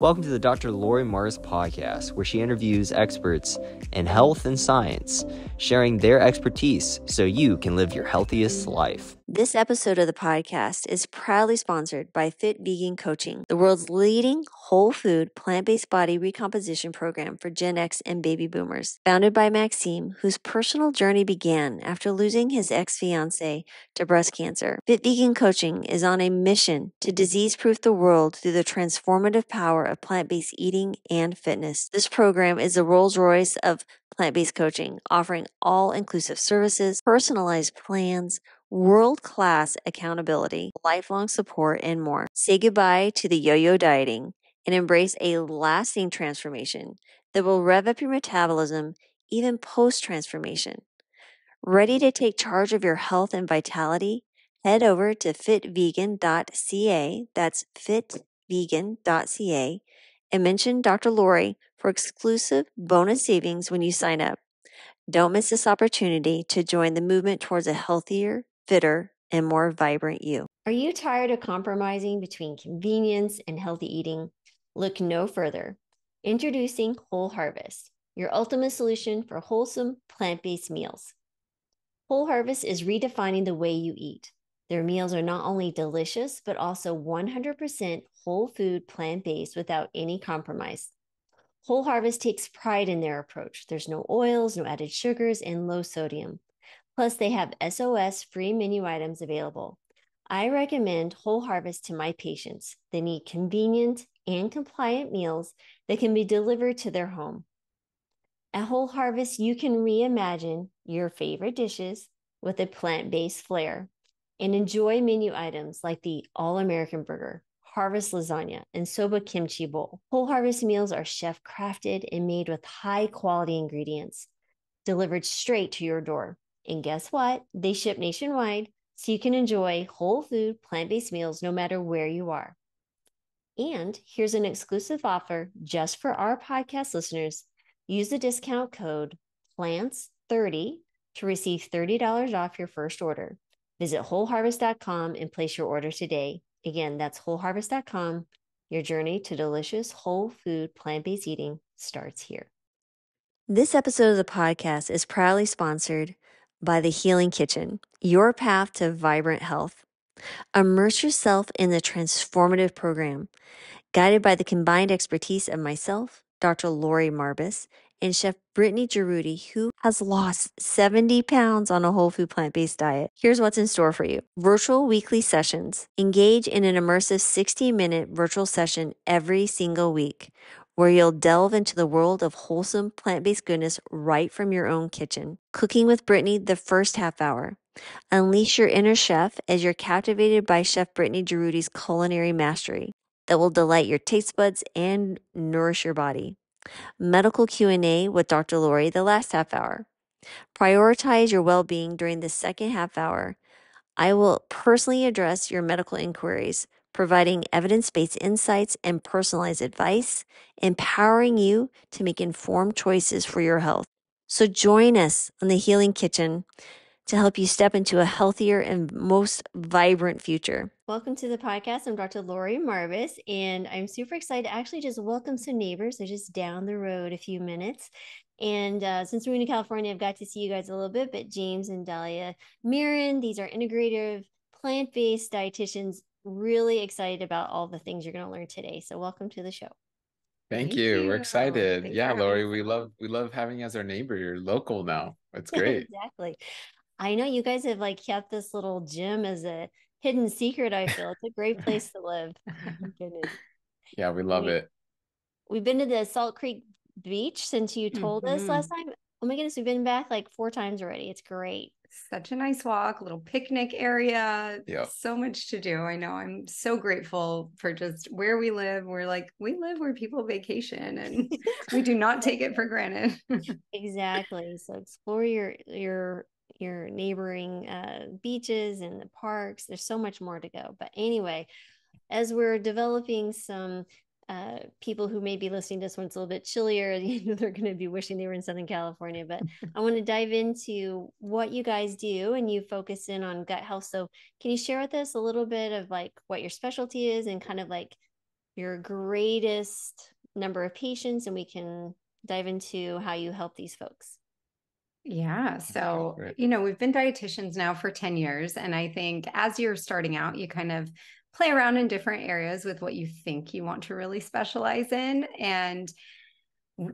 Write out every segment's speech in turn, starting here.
Welcome to the Dr. Laurie Marbas podcast, where she interviews experts in health and science, sharing their expertise so you can live your healthiest life. This episode of the podcast is proudly sponsored by Fit Vegan Coaching, the world's leading whole food, plant based body recomposition program for Gen X and baby boomers. Founded by Maxime, whose personal journey began after losing his ex fiancee to breast cancer, Fit Vegan Coaching is on a mission to disease proof the world through the transformative power of plant based eating and fitness. This program is the Rolls Royce of plant based coaching, offering all inclusive services, personalized plans, world class accountability, lifelong support, and more. Say goodbye to the yo yo dieting and embrace a lasting transformation that will rev up your metabolism even post transformation. Ready to take charge of your health and vitality? Head over to fitvegan.ca. That's fitvegan.ca and mention Dr. Laurie for exclusive bonus savings when you sign up. Don't miss this opportunity to join the movement towards a healthier, fitter, and more vibrant you. Are you tired of compromising between convenience and healthy eating? Look no further. Introducing Whole Harvest, your ultimate solution for wholesome plant based meals. Whole Harvest is redefining the way you eat. Their meals are not only delicious, but also 100% whole food, plant based without any compromise. Whole Harvest takes pride in their approach. There's no oils, no added sugars, and low sodium. Plus, they have SOS free menu items available. I recommend Whole Harvest to my patients. They need convenient and compliant meals that can be delivered to their home. At Whole Harvest, you can reimagine your favorite dishes with a plant based flair and enjoy menu items like the All American Burger, Harvest Lasagna, and Soba Kimchi Bowl. Whole Harvest meals are chef crafted and made with high quality ingredients, delivered straight to your door. And guess what? They ship nationwide, so you can enjoy whole food, plant based meals no matter where you are. And here's an exclusive offer just for our podcast listeners. Use the discount code PLANTS30 to receive $30 off your first order. Visit wholeharvest.com and place your order today. Again, that's wholeharvest.com. Your journey to delicious whole food plant based eating starts here. This episode of the podcast is proudly sponsored by The Healing Kitchen, your path to vibrant health. Immerse yourself in the transformative program, guided by the combined expertise of myself, Dr. Laurie Marbas, and Chef Brittany Jaroudi, who has lost 70 pounds on a whole food plant based diet. Here's what's in store for you virtual weekly sessions. Engage in an immersive 60 minute virtual session every single week where you'll delve into the world of wholesome plant based goodness right from your own kitchen. Cooking with Brittany the first half hour. Unleash your inner chef as you're captivated by Chef Brittany Jaroudi's culinary mastery that will delight your taste buds and nourish your body medical Q&A with Dr. Laurie the last half hour. Prioritize your well-being during the second half hour. I will personally address your medical inquiries, providing evidence-based insights and personalized advice, empowering you to make informed choices for your health. So join us on the Healing Kitchen to help you step into a healthier and most vibrant future. Welcome to the podcast. I'm Dr. Laurie Marbas, and I'm super excited to actually just welcome some neighbors. They're just down the road a few minutes. And uh, since we're in California, I've got to see you guys a little bit, but James and Dahlia Marin, these are integrative, plant based dietitians. Really excited about all the things you're going to learn today. So, welcome to the show. Thank, Thank you. you. We're excited. Thanks yeah, Laurie, we love we love having you as our neighbor. You're local now. It's great. exactly. I know you guys have like kept this little gym as a hidden secret. I feel it's a great place to live. yeah, we love we, it. We've been to the Salt Creek Beach since you told mm-hmm. us last time. Oh my goodness, we've been back like four times already. It's great. Such a nice walk, little picnic area. Yeah. So much to do. I know. I'm so grateful for just where we live. We're like, we live where people vacation and we do not take it for granted. exactly. So explore your your your neighboring uh, beaches and the parks. There's so much more to go. But anyway, as we're developing some uh, people who may be listening to this when it's a little bit chillier, they're going to be wishing they were in Southern California. But I want to dive into what you guys do and you focus in on gut health. So, can you share with us a little bit of like what your specialty is and kind of like your greatest number of patients and we can dive into how you help these folks. Yeah. So, you know, we've been dietitians now for 10 years. And I think as you're starting out, you kind of play around in different areas with what you think you want to really specialize in. And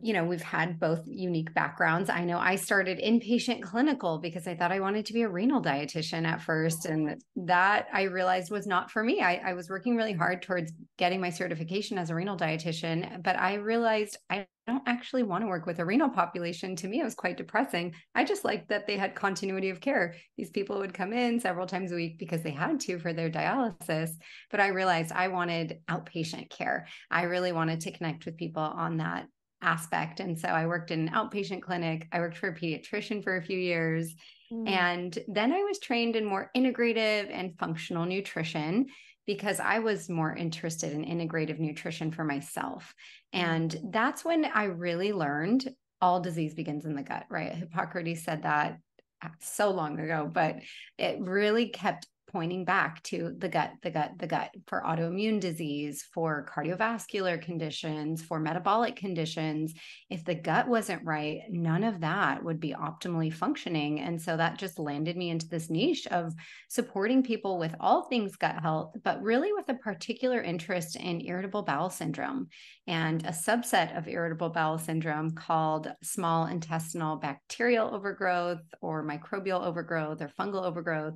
you know, we've had both unique backgrounds. I know I started inpatient clinical because I thought I wanted to be a renal dietitian at first. Oh. And that I realized was not for me. I, I, was working really hard towards getting my certification as a renal dietitian, but I realized I don't actually want to work with a renal population. To me, it was quite depressing. I just liked that they had continuity of care. These people would come in several times a week because they had to for their dialysis. But I realized I wanted outpatient care. I really wanted to connect with people on that aspect. And so I worked in an outpatient clinic. I worked for a pediatrician for a few years. Mm. And then I was trained in more integrative and functional nutrition because I was more interested in integrative nutrition for myself. Mm. And that's when I really learned all disease begins in the gut, right? Hippocrates said that uh, so long ago, but it really kept pointing back to the gut, the gut, the gut for autoimmune disease, for cardiovascular conditions, for metabolic conditions. If the gut wasn't right, none of that would be optimally functioning. And so that just landed me into this niche of supporting people with all things gut health, but really with a particular interest in irritable bowel syndrome and a subset of irritable bowel syndrome called small intestinal bacterial overgrowth or microbial overgrowth or fungal overgrowth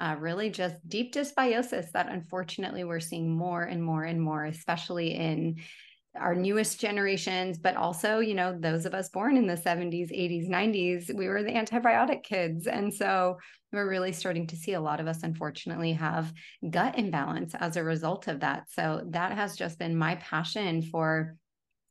uh, really just deep dysbiosis that unfortunately we're seeing more and more and more, especially in our newest generations, but also, you know, those of us born in the 70s, 80s, 90s, we were the antibiotic kids. And so we're really starting to see a lot of us, unfortunately, have gut imbalance as a result of that. So that has just been my passion for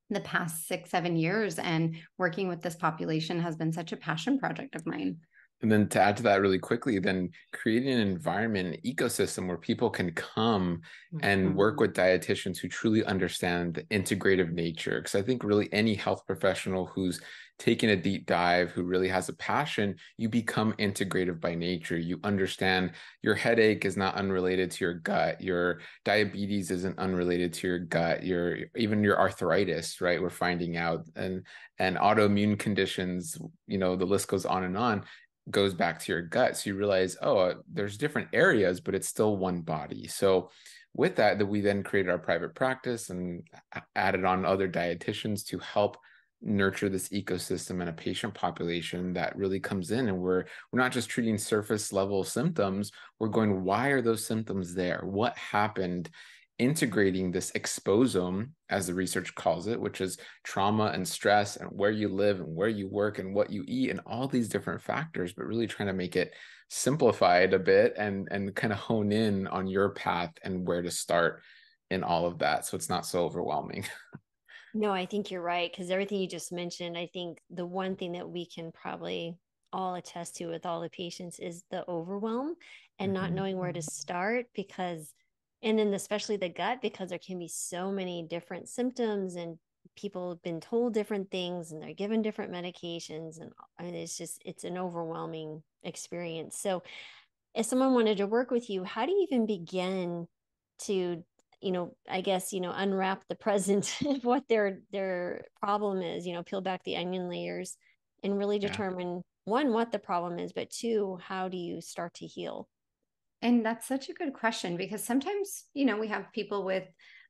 the past six, seven years. And working with this population has been such a passion project of mine and then to add to that really quickly then creating an environment an ecosystem where people can come mm-hmm. and work mm-hmm. with dietitians who truly understand the integrative nature. Because i think really any health professional who's taking a deep dive who really has a passion you become integrative by nature. You understand your headache is not unrelated to your gut. Your diabetes isn't unrelated to your gut. Your even your arthritis right we're finding out. And and autoimmune conditions you know the list goes on and on goes back to your gut. So you realize, oh, uh, there's different areas, but it's still one body. So with that, that we then created our private practice and added on other dietitians to help nurture this ecosystem and a patient population that really comes in and we're we're not just treating surface level symptoms we're going why are those symptoms there what happened integrating this exposome, as the research calls it, which is trauma and stress and where you live and where you work and what you eat and all these different factors, but really trying to make it simplified a bit and and kind of hone in on your path and where to start in all of that so it's not so overwhelming. no, I think you're right because everything you just mentioned, I think the one thing that we can probably all attest to with all the patients is the overwhelm and mm-hmm. not knowing where to start because and then especially the gut because there can be so many different symptoms and people have been told different things and they're given different medications and, uh, and it's just it's an overwhelming experience so if someone wanted to work with you how do you even begin to you know i guess you know unwrap the present of what their their problem is you know peel back the onion layers and really determine yeah. one what the problem is but two how do you start to heal and that's such a good question because sometimes, you know, we have people with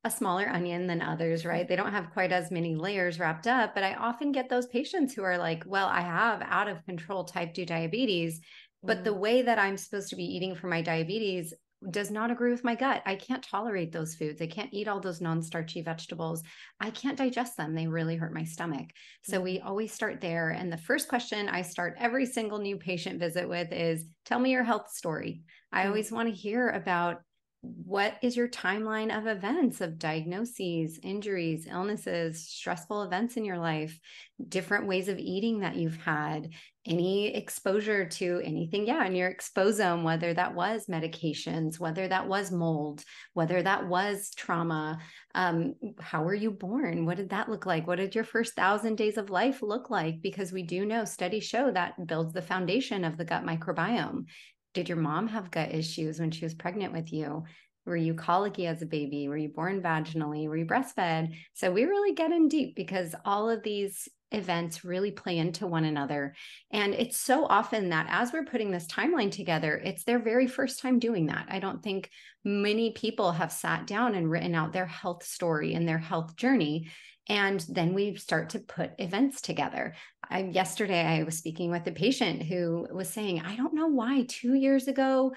a smaller onion than others, right? They don't have quite as many layers wrapped up. But I often get those patients who are like, well, I have out of control type 2 diabetes, but the mm. way that I'm supposed to be eating for my diabetes does not agree with my gut. I can't tolerate those foods. I can't eat all those non starchy vegetables. I can't digest them. They really hurt my stomach. So we mm. always start there. And the first question I start every single new patient visit with is tell me your health story. I mm. always want to hear about what is your timeline of events of diagnoses injuries illnesses stressful events in your life different ways of eating that you've had any exposure to anything yeah in your exposome whether that was medications whether that was mold whether that was trauma um, how were you born? What did that look like? What did your first thousand days of life look like? Because we do know studies show that builds the foundation of the gut microbiome did your mom have gut issues when she was pregnant with you? Were you colicky as a baby? Were you born vaginally? Were you breastfed? So we really get in deep because all of these events really play into one another. And it's so often that as we're putting this timeline together, it's their very first time doing that. I don't think many people have sat down and written out their health story and their health journey. And then we start to put events together. I, yesterday, I was speaking with a patient who was saying, I don't know why two years ago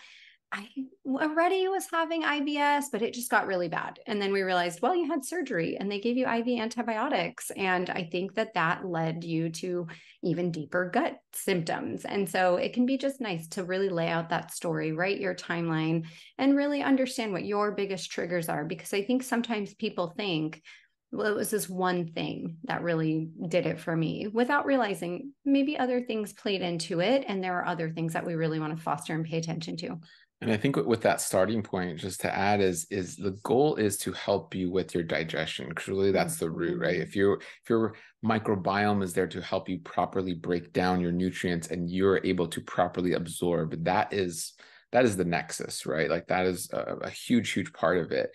I already was having IBS, but it just got really bad. And then we realized, well, you had surgery and they gave you IV antibiotics. And I think that that led you to even deeper gut symptoms. And so it can be just nice to really lay out that story, write your timeline, and really understand what your biggest triggers are. Because I think sometimes people think, well, it was this one thing that really did it for me without realizing maybe other things played into it. And there are other things that we really want to foster and pay attention to. And I think with that starting point, just to add, is is the goal is to help you with your digestion. Because really, that's the root, right? Mm-hmm. If your if your microbiome is there to help you properly break down your nutrients and you're able to properly absorb, that is that is the nexus, right? Like that is a, a huge, huge part of it.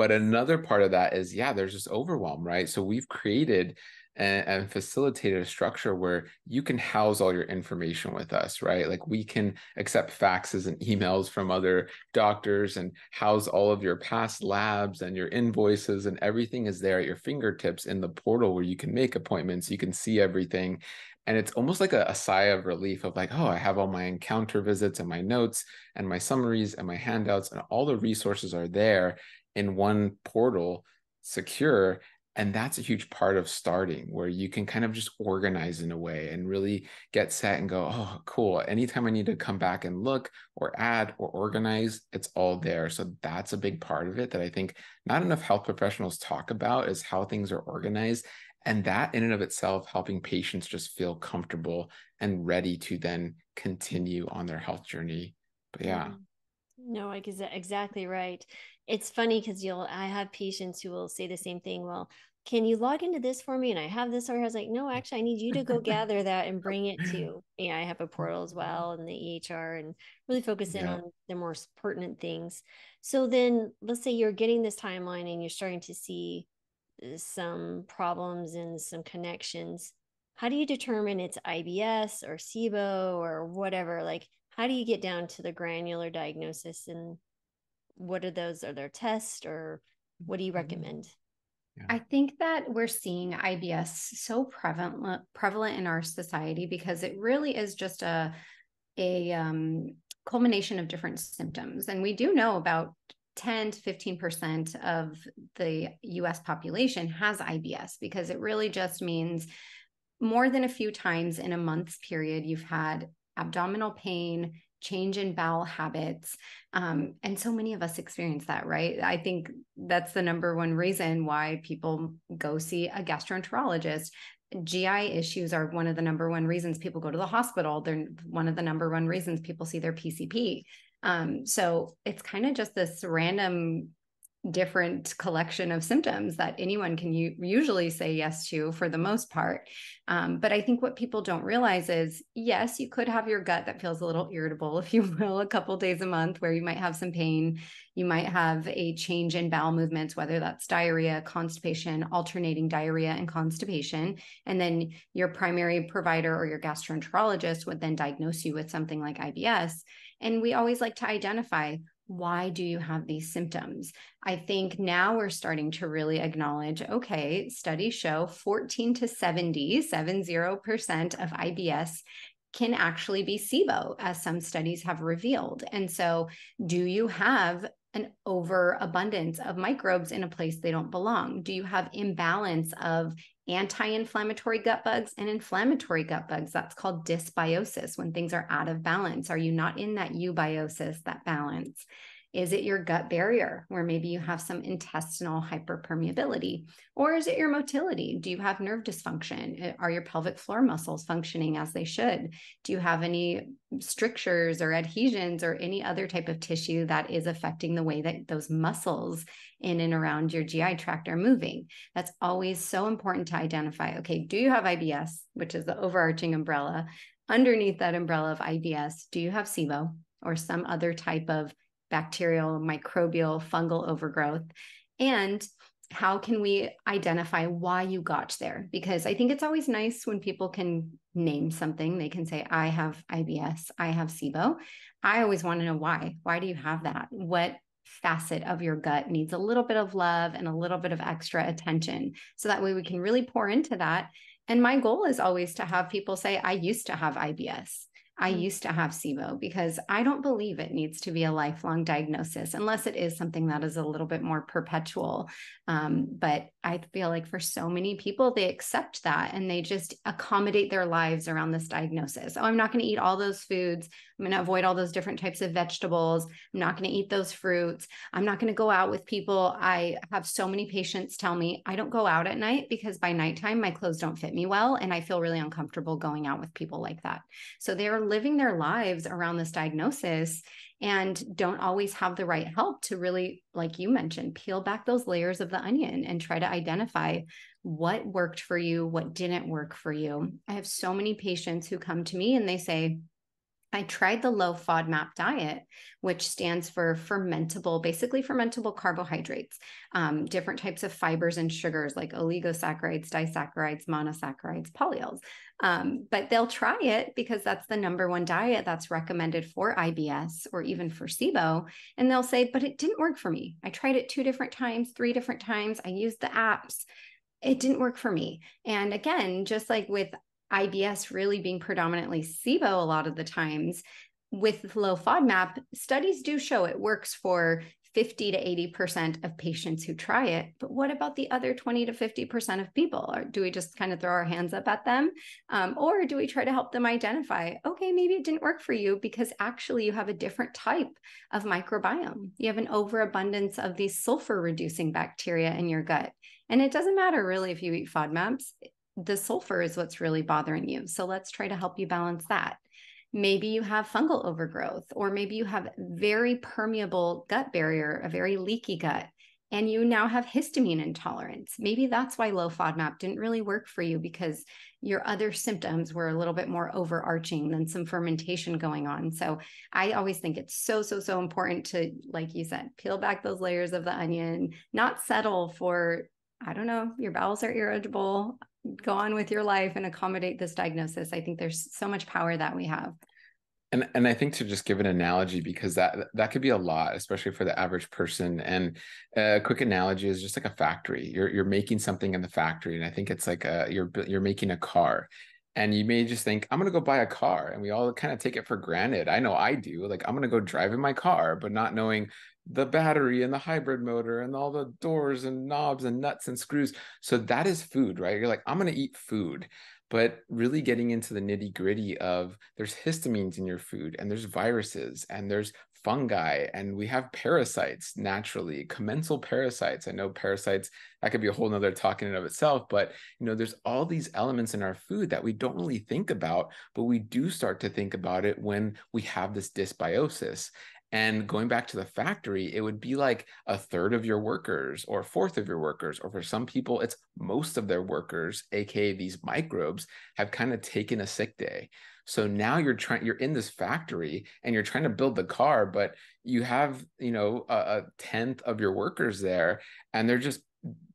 But another part of that is, yeah, there's just overwhelm, right? So we've created and, and facilitated a structure where you can house all your information with us, right? Like we can accept faxes and emails from other doctors and house all of your past labs and your invoices and everything is there at your fingertips in the portal where you can make appointments, you can see everything. And it's almost like a, a sigh of relief of like, oh, I have all my encounter visits and my notes and my summaries and my handouts and all the resources are there in one portal secure and that's a huge part of starting where you can kind of just organize in a way and really get set and go oh cool anytime i need to come back and look or add or organize it's all there. So that's a big part of it that i think not enough health professionals talk about is how things are organized and that in and of itself helping patients just feel comfortable and ready to then continue on their health journey. But yeah. Mm-hmm. no like exactly right it's funny because you'll I have patients who will say the same thing. Well, can you log into this for me? And I have this, or I was like, no, actually, I need you to go gather that and bring it to. Yeah, I have a portal as well and the EHR and really focus in yeah. on the more pertinent things. So then, let's say you're getting this timeline and you're starting to see uh, some problems and some connections. How do you determine it's IBS or SIBO or whatever? Like, how do you get down to the granular diagnosis and what are those? Are there tests or what do you mm-hmm. recommend? Yeah. I think that we're seeing IBS so prevalent prevalent in our society because it really is just a a um, culmination of different symptoms, and we do know about 10 to 15% of the US population has IBS because it really just means more than a few times in a month's period you've had abdominal pain, change in bowel habits. Um, and so many of us experience that, right? I think that's the number one reason why people go see a gastroenterologist. GI issues are one of the number one reasons people go to the hospital. They're one of the number one reasons people see their PCP. Um, so it's kind of just this random different collection of symptoms that anyone can u- usually say yes to for the most part. Um, but I think what people don't realize is yes, you could have your gut that feels a little irritable, if you will, a couple days a month where you might have some pain. You might have a change in bowel movements, whether that's diarrhea, constipation, alternating diarrhea and constipation. And then your primary provider or your gastroenterologist would then diagnose you with something like IBS. And we always like to identify why do you have these symptoms? I think now we're starting to really acknowledge okay, studies show 14 to 70, 70% of IBS can actually be SIBO, as some studies have revealed. And so, do you have an overabundance of microbes in a place they don't belong? Do you have imbalance of anti inflammatory gut bugs and inflammatory gut bugs? That's called dysbiosis when things are out of balance. Are you not in that eubiosis, that balance? Is it your gut barrier where maybe you have some intestinal hyperpermeability? Or is it your motility? Do you have nerve dysfunction? Eh, are your pelvic floor muscles functioning as they should? Do you have any strictures or adhesions or any other type of tissue that is affecting the way that those muscles in and around your GI tract are moving? That's always so important to identify. Okay, do you have IBS, which is the overarching umbrella? Underneath that umbrella of IBS, do you have SIBO or some other type of bacterial, microbial, fungal overgrowth? And how can we identify why you got there? Because I think it's always nice when people can name something. They can say, I have IBS, I have SIBO. I always want to know why. Why do you have that? What facet of your gut needs a little bit of love and a little bit of extra attention? So that way we can really pour into that. And my goal is always to have people say, I used to have IBS. I mm. used to have SIBO because I don't believe it needs to be a lifelong diagnosis unless it is something that is a little bit more perpetual. Um, but I feel like for so many people, they accept that and they just accommodate their lives around this diagnosis. Oh, I'm not going to eat all those foods. I'm going to avoid all those different types of vegetables. I'm not going to eat those fruits. I'm not going to go out with people. I have so many patients tell me I don't go out at night because by nighttime, my clothes don't fit me well. And I feel really uncomfortable going out with people like that. So they're living their lives around this diagnosis and don't always have the right help to really, like you mentioned, peel back those layers of the onion and try to identify what worked for you, what didn't work for you. I have so many patients who come to me and they say, I tried the low FODMAP diet, which stands for fermentable, basically fermentable carbohydrates, um, different types of fibers and sugars like oligosaccharides, disaccharides, monosaccharides, polyols. Um, but they'll try it because that's the number one diet that's recommended for IBS or even for SIBO. And they'll say, but it didn't work for me. I tried it two different times, three different times. I used the apps it didn't work for me. And again, just like with IBS really being predominantly SIBO a lot of the times, with low FODMAP, studies do show it works for 50 to 80% of patients who try it. But what about the other 20 to 50% of people? Or do we just kind of throw our hands up at them? Um, or do we try to help them identify, okay, maybe it didn't work for you because actually you have a different type of microbiome. You have an overabundance of these sulfur reducing bacteria in your gut. And it doesn't matter really if you eat FODMAPs, the sulfur is what's really bothering you. So let's try to help you balance that. Maybe you have fungal overgrowth, or maybe you have very permeable gut barrier, a very leaky gut, and you now have histamine intolerance. Maybe that's why low FODMAP didn't really work for you because your other symptoms were a little bit more overarching than some fermentation going on. So I always think it's so, so, so important to, like you said, peel back those layers of the onion, not settle for I don't know, your bowels are irritable go on with your life and accommodate this diagnosis. I think there's so much power that we have. And and I think to just give an analogy because that that could be a lot, especially for the average person. And a quick analogy is just like a factory. You're you're making something in the factory, and I think it's like a you're you're making a car, and you may just think i'm going to go buy a car and we all kind of take it for granted i know i do like i'm going to go drive in my car but not knowing the battery and the hybrid motor and all the doors and knobs and nuts and screws. So that is food, right? You're like, I'm going to eat food. But really getting into the nitty gritty of there's histamines in your food and there's viruses and there's fungi and we have parasites naturally commensal parasites i know parasites that could be a whole nother talk in and of itself but you know there's all these elements in our food that we don't really think about but we do start to think about it when we have this dysbiosis and going back to the factory, it would be like a third of your workers or a fourth of your workers, or for some people, it's most of their workers, aka these microbes, have kind of taken a sick day. So now you're trying, you're in this factory and you're trying to build the car, but you have, you know, a, a tenth of your workers there and they're just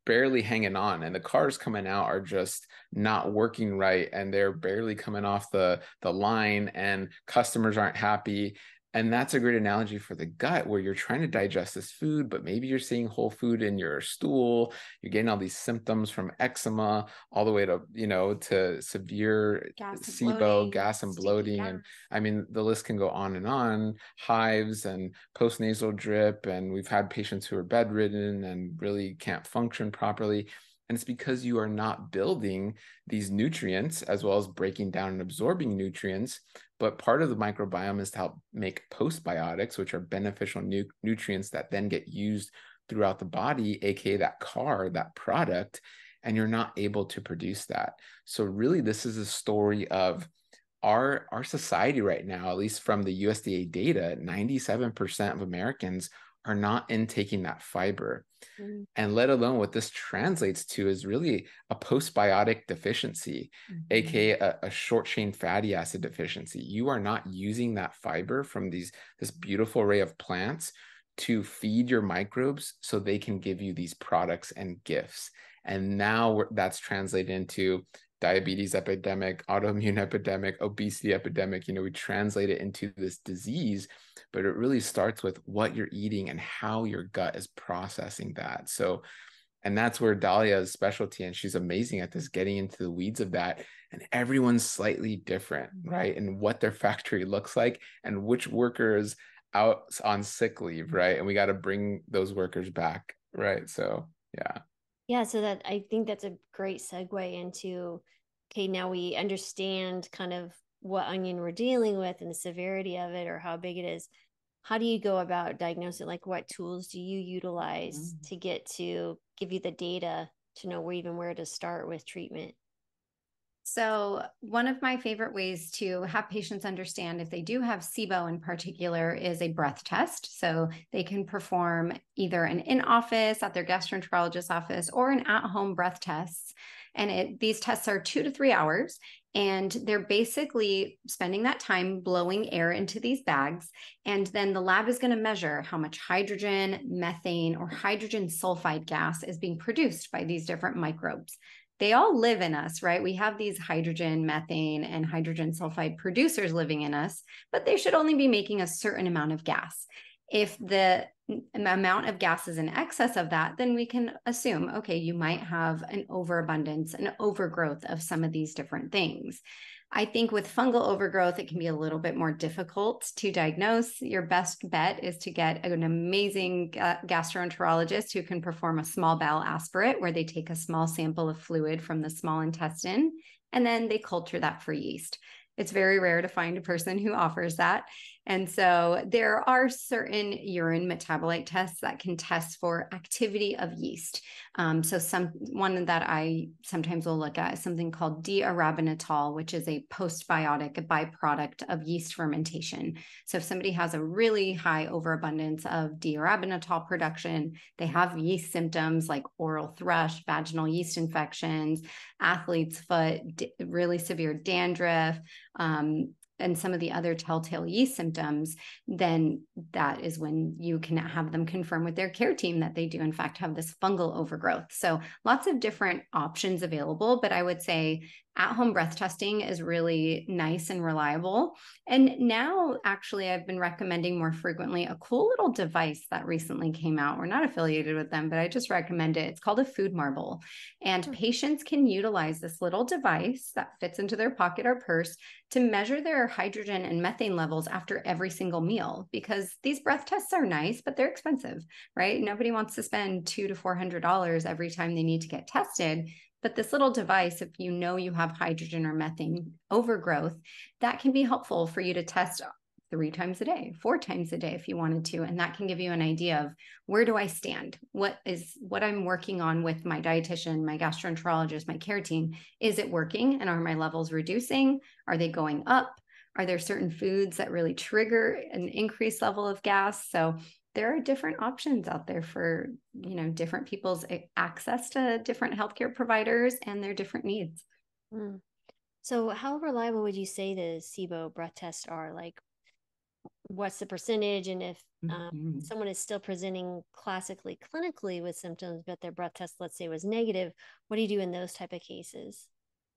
barely hanging on and the cars coming out are just not working right and they're barely coming off the the line and customers aren't happy and that's a great analogy for the gut where you're trying to digest this food, but maybe you're seeing whole food in your stool. You're getting all these symptoms from eczema all the way to, you know, to severe gas SIBO, bloating, gas and bloating. And I mean, the list can go on and on hives and postnasal drip. And we've had patients who are bedridden and really can't function properly. And it's because you are not building these nutrients as well as breaking down and absorbing nutrients. But part of the microbiome is to help make postbiotics, which are beneficial nu- nutrients that then get used throughout the body, aka that car, that product, and you're not able to produce that. So really, this is a story of our our society right now, at least from the USDA data, 97% of Americans are not intaking that fiber. Mm-hmm. And let alone what this translates to is really a postbiotic deficiency, mm-hmm. aka a, a, short chain fatty acid deficiency. You are not using that fiber from these this beautiful array of plants to feed your microbes so they can give you these products and gifts. And now that's translated into diabetes epidemic, autoimmune epidemic, obesity epidemic. You know, we translate it into this disease, but it really starts with what you're eating and how your gut is processing that. So, and that's where Dahlia's specialty, and she's amazing at this, getting into the weeds of that. And everyone's slightly different, right? And what their factory looks like, and which workers out on sick leave, mm-hmm. right? And we got to bring those workers back, right? So, yeah. Yeah, so that I think that's a great segue into okay, now we understand kind of what onion we're dealing with and the severity of it or how big it is. How do you go about diagnosing? Like, what tools do you utilize mm-hmm. to get to give you the data to know where even where to start with treatment? So, one of my favorite ways to have patients understand if they do have SIBO in particular is a breath test. So, they can perform either an in office at their gastroenterologist office or an at home breath test. And it, these tests are two to three hours. And they're basically spending that time blowing air into these bags. And then the lab is going to measure how much hydrogen, methane, or hydrogen sulfide gas is being produced by these different microbes they all live in us, right? We have these hydrogen, methane, and hydrogen sulfide producers living in us, but they should only be making a certain amount of gas. If the amount of gas is in excess of that, then we can assume, okay, you might have an overabundance, an overgrowth of some of these different things. I think with fungal overgrowth, it can be a little bit more difficult to diagnose. Your best bet is to get an amazing uh, gastroenterologist who can perform a small bowel aspirate, where they take a small sample of fluid from the small intestine and then they culture that for yeast. It's very rare to find a person who offers that. And so there are certain urine metabolite tests that can test for activity of yeast. Um, so some one that I sometimes will look at is something called D-arabinitol, which is a postbiotic, a byproduct of yeast fermentation. So if somebody has a really high overabundance of D-arabinitol production, they have yeast symptoms like oral thrush, vaginal yeast infections, athlete's foot, really severe dandruff, um, and some of the other telltale yeast symptoms, then that is when you can have them confirm with their care team that they do, in fact, have this fungal overgrowth. So, lots of different options available. But I would say at home breath testing is really nice and reliable. And now, actually, I've been recommending more frequently a cool little device that recently came out. We're not affiliated with them, but I just recommend it. It's called a FoodMarble. And hmm. patients can utilize this little device that fits into their pocket or purse to measure their hydrogen and methane levels after every single meal because these breath tests are nice, but they're expensive, right? Nobody wants to spend two to four hundred dollars every time they need to get tested. But this little device, if you know you have hydrogen or methane overgrowth, that can be helpful for you to test three times a day, four times a day if you wanted to. And that can give you an idea of where do I stand? What is what I'm working on with my dietitian, my gastroenterologist, my care team? Is it working? And are my levels reducing? Are they going up? Are there certain foods that really trigger an increased level of gas? So there are different options out there for you know different people's access to different healthcare providers and their different needs mm. so how reliable would you say the sibo breath tests are like what's the percentage and if um, mm-hmm. someone is still presenting classically clinically with symptoms but their breath test let's say was negative what do you do in those type of cases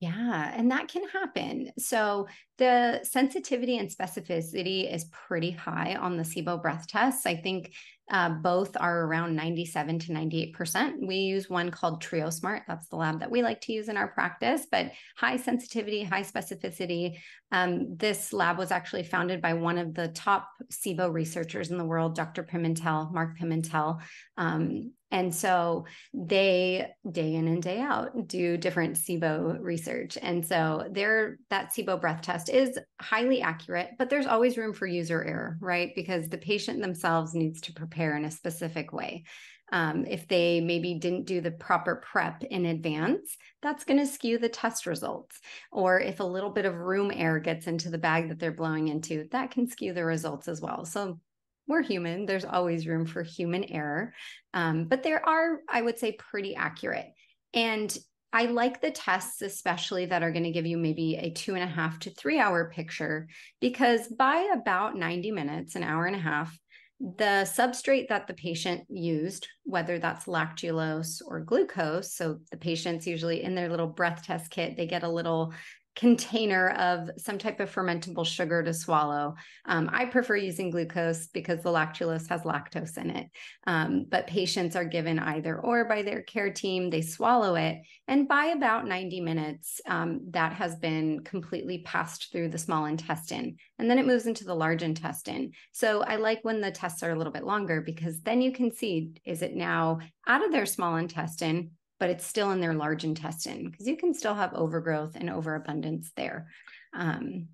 yeah, and that can happen. So the sensitivity and specificity is pretty high on the SIBO breath tests. I think uh, both are around 97 to 98%. We use one called TrioSmart. That's the lab that we like to use in our practice, but high sensitivity, high specificity. Um, this lab was actually founded by one of the top SIBO researchers in the world, Dr. Pimentel, Mark Pimentel. Um, and so they day in and day out do different SIBO research. And so their that SIBO breath test is highly accurate, but there's always room for user error, right? Because the patient themselves needs to prepare in a specific way. Um, if they maybe didn't do the proper prep in advance, that's going to skew the test results. Or if a little bit of room air gets into the bag that they're blowing into, that can skew the results as well. So we're human. There's always room for human error. Um, but there are, I would say, pretty accurate. And I like the tests, especially that are going to give you maybe a two and a half to three hour picture, because by about 90 minutes, an hour and a half, the substrate that the patient used, whether that's lactulose or glucose, so the patient's usually in their little breath test kit, they get a little container of some type of fermentable sugar to swallow. Um, I prefer using glucose because the lactulose has lactose in it. Um, but patients are given either or by their care team. They swallow it. And by about 90 minutes, um, that has been completely passed through the small intestine. And then it moves into the large intestine. So I like when the tests are a little bit longer because then you can see is it now out of their small intestine? But it's still in their large intestine because you can still have overgrowth and overabundance there. Um,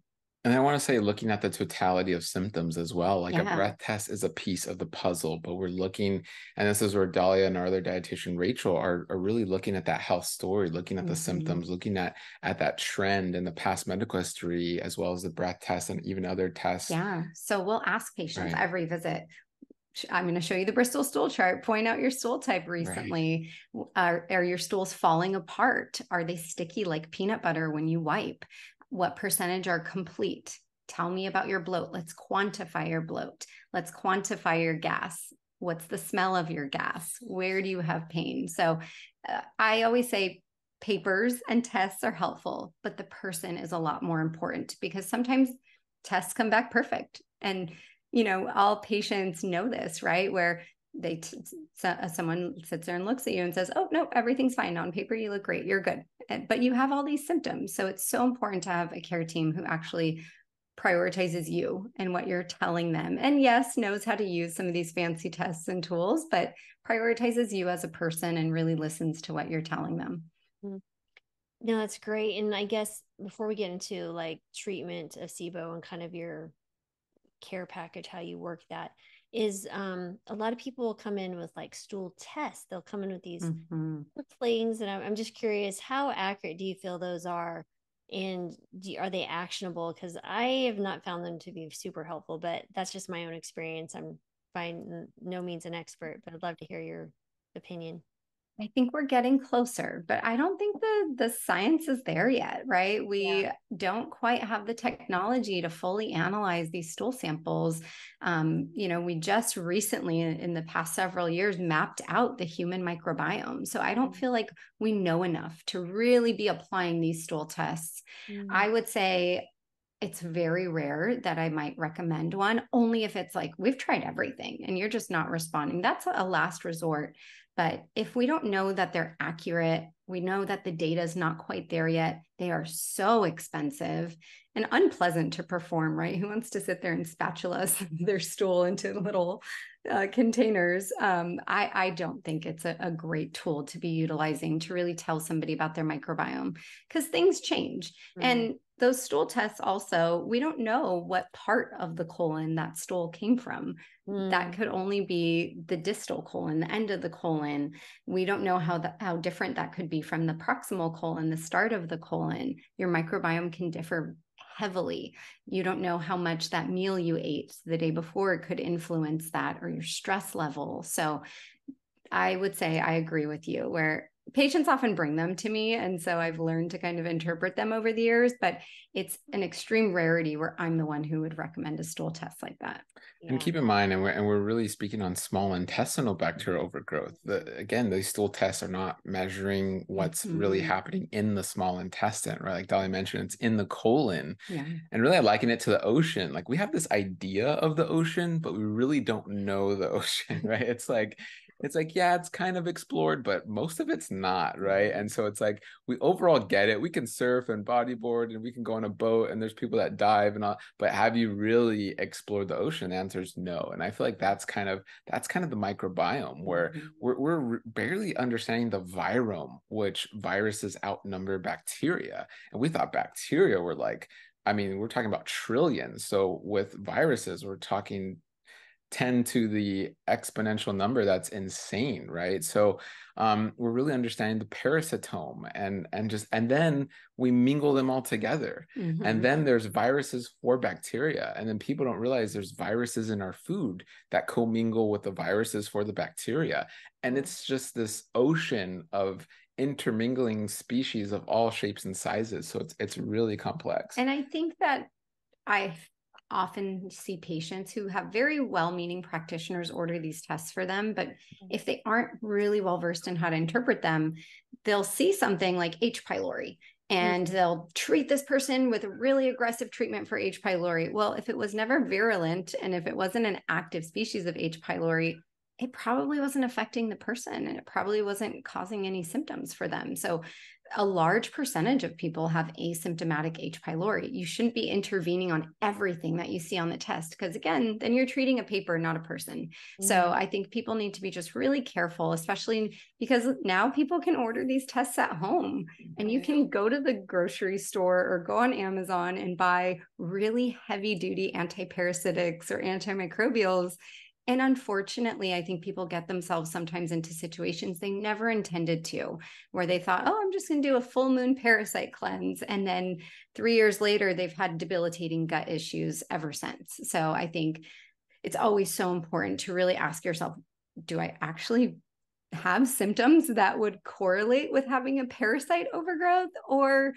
and I want to say, looking at the totality of symptoms as well, like yeah. a breath test is a piece of the puzzle, but we're looking, and this is where Dahlia and our other dietitian Rachel are, are really looking at that health story, looking at the mm-hmm. symptoms, looking at at that trend in the past medical history, as well as the breath test and even other tests. Yeah. So we'll ask patients right. every visit, I'm going to show you the Bristol stool chart. Point out your stool type recently. Right. Are, are your stools falling apart? Are they sticky like peanut butter when you wipe? What percentage are complete? Tell me about your bloat. Let's quantify your bloat. Let's quantify your gas. What's the smell of your gas? Where do you have pain? So uh, I always say papers and tests are helpful, but the person is a lot more important because sometimes tests come back perfect. And you know, all patients know this, right? Where they uh, someone sits there and looks at you and says, "Oh no, everything's fine on paper. You look great. You're good." But you have all these symptoms, so it's so important to have a care team who actually prioritizes you and what you're telling them. And yes, knows how to use some of these fancy tests and tools, but prioritizes you as a person and really listens to what you're telling them. Mm-hmm. No, that's great. And I guess before we get into like treatment of SIBO and kind of your care package, how you work that is um, a lot of people will come in with like stool tests. They'll come in with these mm-hmm. things, and I'm, I'm, just curious, how accurate do you feel those are, and do, are they actionable? Because I have not found them to be super helpful, but that's just my own experience. I'm by no means an expert, but I'd love to hear your opinion. I think we're getting closer, but I don't think the the science is there yet, right? We yeah. don't quite have the technology to fully analyze these stool samples. Um, you know, we just recently, in the past several years, mapped out the human microbiome. So I don't feel like we know enough to really be applying these stool tests. Mm. I would say it's very rare that I might recommend one, only if it's like we've tried everything and you're just not responding. That's a last resort. But if we don't know that they're accurate, we know that the data is not quite there yet. They are so expensive and unpleasant to perform, right? Who wants to sit there and spatula their stool into little uh, containers? Um, I, I don't think it's a, a great tool to be utilizing to really tell somebody about their microbiome because things change. Mm-hmm. And those stool tests also, we don't know what part of the colon that stool came from. Mm. That could only be the distal colon, the end of the colon. We don't know how that how different that could be from the proximal colon, the start of the colon. Your microbiome can differ heavily. You don't know how much that meal you ate the day before could influence that or your stress level. So I would say I agree with you where patients often bring them to me and so i've learned to kind of interpret them over the years but it's an extreme rarity where i'm the one who would recommend a stool test like that yeah. and keep in mind and we're, and we're really speaking on small intestinal bacterial overgrowth the, again these stool tests are not measuring what's mm-hmm. really happening in the small intestine right like Dahlia mentioned it's in the colon yeah. and really i liken it to the ocean like we have this idea of the ocean but we really don't know the ocean right it's like it's like yeah it's kind of explored but most of it's not right? And so it's like we overall get it. We can surf and bodyboard and we can go on a boat and there's people that dive and all but have you really explored the ocean? The answer is no. And i feel like that's kind of that's kind of the microbiome where mm-hmm. we're, we're barely understanding the virome which viruses outnumber bacteria. And we thought bacteria were like I mean, we're talking about trillions. So with viruses, we're talking 10 to the exponential number that's insane right? So um, we're really understanding the parasitome and and just and then we mingle them all together. Mm-hmm. and then there's viruses for bacteria and then people don't realize there's viruses in our food that commingle with the viruses for the bacteria. And it's just this ocean of intermingling species of all shapes and sizes. So it's it's really complex. And i think that i often see patients who have very well meaning practitioners order these tests for them. But mm-hmm. if they aren't really well versed in how to interpret them, they'll see something like H. pylori and mm-hmm. they'll treat this person with a really aggressive treatment for H. pylori. Well, if it was never virulent and if it wasn't an active species of H. pylori, it probably wasn't affecting the person and it probably wasn't causing any symptoms for them. So a large percentage of people have asymptomatic H. pylori. You shouldn't be intervening on everything that you see on the test because, again, then you're treating a paper, not a person. Mm-hmm. So I think people need to be just really careful, especially because now people can order these tests at home and you can go to the grocery store or go on Amazon and buy really heavy duty antiparasitics or antimicrobials and unfortunately, I think people get themselves sometimes into situations they never intended to, where they thought, oh, I'm just going to do a full moon parasite cleanse. And then three years later, they've had debilitating gut issues ever since. So I think it's always so important to really ask yourself, do I actually have symptoms that would correlate with having a parasite overgrowth? Or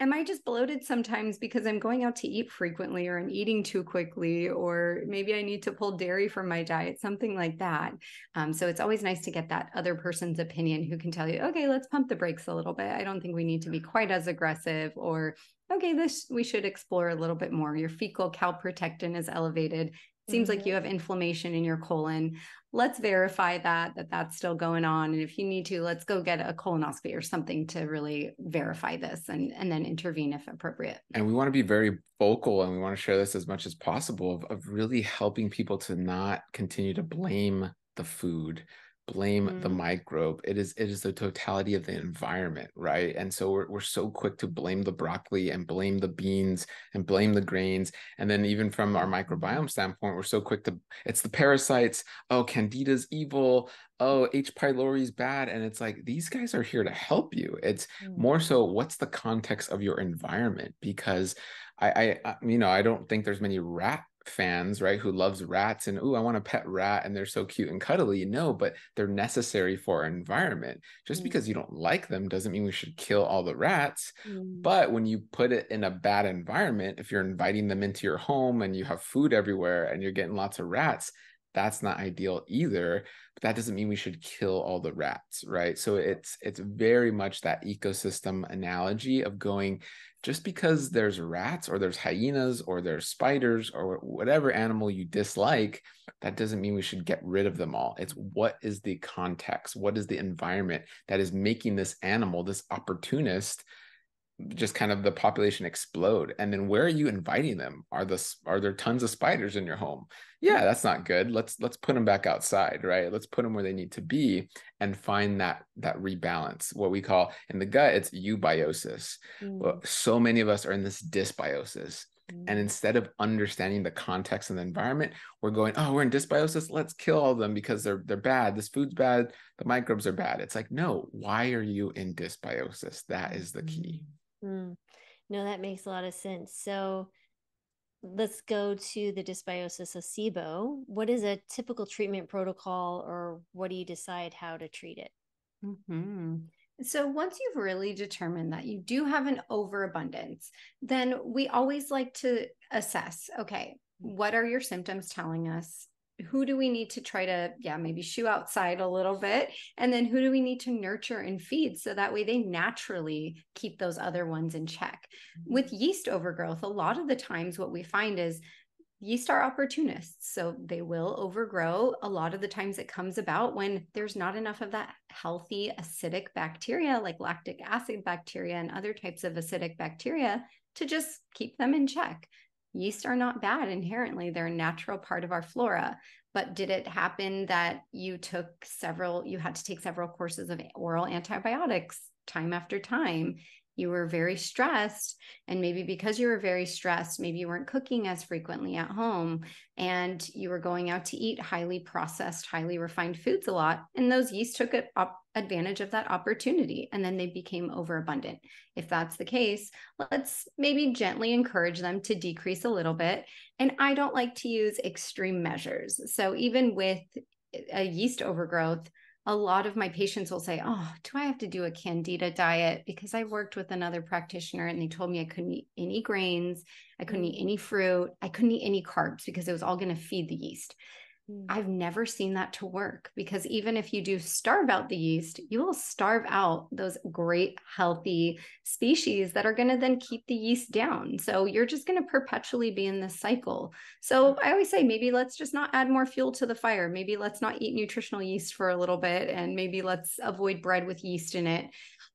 am I just bloated sometimes because I'm going out to eat frequently or I'm eating too quickly, or maybe I need to pull dairy from my diet, something like that. Um, so it's always nice to get that other person's opinion who can tell you, okay, let's pump the brakes a little bit. I don't think we need to be quite as aggressive, or okay, this we should explore a little bit more. Your fecal calprotectin is elevated seems like you mm-hmm. have inflammation in your colon. Let's verify that that that's still going on. And if you need to let's go get a colonoscopy or something to really verify this and and then intervene if appropriate. And we want to be very vocal and we want to share this as much as possible of, of really helping people to not continue to blame the food blame mm. the microbe. It is it is the totality of the environment right? And so we're, we're so quick to blame the broccoli and blame the beans and blame the grains. And then even from our microbiome standpoint we're so quick to it's the parasites. Oh candida's evil. Oh h. pylori is bad. And it's like these guys are here to help you. It's mm. more so what's the context of your environment? Because I, I, you know, I don't think there's many rat fans, right, who loves rats and oh, I want a pet rat and they're so cute and cuddly. No, but they're necessary for our environment. Just mm. because you don't like them doesn't mean we should kill all the rats. Mm. But when you put it in a bad environment, if you're inviting them into your home and you have food everywhere and you're getting lots of rats, that's not ideal either but that doesn't mean we should kill all the rats right so it's it's very much that ecosystem analogy of going just because there's rats or there's hyenas or there's spiders or whatever animal you dislike, that doesn't mean we should get rid of them all. It's what is the context? What is the environment that is making this animal, this opportunist, just kind of the population explode and then where are you inviting them are the are there tons of spiders in your home yeah that's not good let's let's put them back outside right let's put them where they need to be and find that that rebalance what we call in the gut it's eubiosis mm. well, so many of us are in this dysbiosis mm. and instead of understanding the context and the environment we're going oh we're in dysbiosis let's kill all of them because they're they're bad this food's bad the microbes are bad it's like no why are you in dysbiosis that is the key mm. Mm. No, that makes a lot of sense. So let's go to the dysbiosis of SIBO. What is a typical treatment protocol, or what do you decide how to treat it? Mm-hmm. So, once you've really determined that you do have an overabundance, then we always like to assess okay, what are your symptoms telling us? Who do we need to try to yeah maybe shoo outside a little bit? And then who do we need to nurture and feed so that way they naturally keep those other ones in check? Mm-hmm. with yeast overgrowth a lot of the times what we find is yeast are opportunists so they will overgrow. A lot of the times it comes about when there's not enough of that healthy acidic bacteria like lactic acid bacteria and other types of acidic bacteria to just keep them in check yeast are not bad inherently. They're a natural part of our flora. But did it happen that you took several you had to take several courses of oral antibiotics time after time you were very stressed and maybe because you were very stressed maybe you weren't cooking as frequently at home and you were going out to eat highly processed highly refined foods a lot and those yeast took advantage of that opportunity and then they became overabundant. If that's the case let's maybe gently encourage them to decrease a little bit and i don't like to use extreme measures. So even with a yeast overgrowth a lot of my patients will say, Oh, do I have to do a candida diet? Because I worked with another practitioner and they told me I couldn't eat any grains, I couldn't eat mm. any fruit, I couldn't eat any carbs because it was all going to feed the yeast. Mm. I've never seen that to work because even if you do starve out the yeast, you will starve out those great healthy species that are going to then keep the yeast down. So you're just going to perpetually be in this cycle. So I always say maybe let's just not add more fuel to the fire. Maybe let's not eat nutritional yeast for a little bit and maybe let's avoid bread with yeast in it.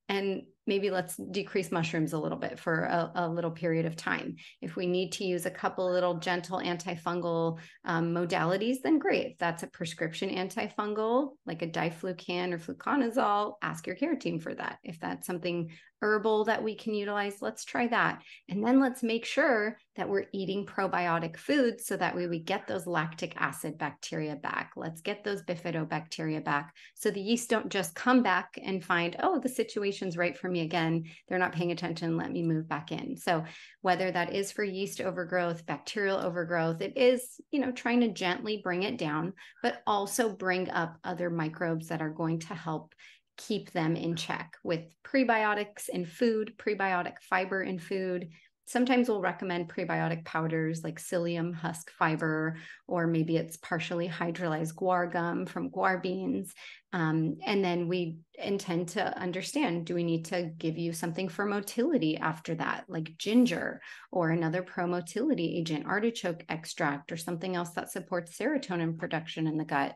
And maybe let's decrease mushrooms a little bit for a, a, little period of time. If we need to use a couple little gentle antifungal um, modalities, then great. If that's a prescription antifungal, like a diflucan or fluconazole, ask your care team for that. If that's something herbal that we can utilize, let's try that. And then let's make sure that we're eating probiotic foods so that way we get those lactic acid bacteria back. Let's get those bifidobacteria back so the yeast don't just come back and find, oh, the situation's right for me again. They're not paying attention. Let me move back in. So whether that is for yeast overgrowth, bacterial overgrowth, it is, you know, trying to gently bring it down, but also bring up other microbes that are going to help keep them in check with prebiotics in food, prebiotic fiber in food. Sometimes we'll recommend prebiotic powders like psyllium husk fiber, or maybe it's partially hydrolyzed guar gum from guar beans. Um, and then we intend to understand do we need to give you something for motility after that, like ginger or another pro motility agent, artichoke extract, or something else that supports serotonin production in the gut?